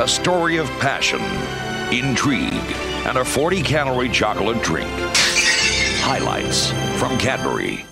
a story of passion, intrigue, and a 40 calorie chocolate drink. Highlights from Cadbury.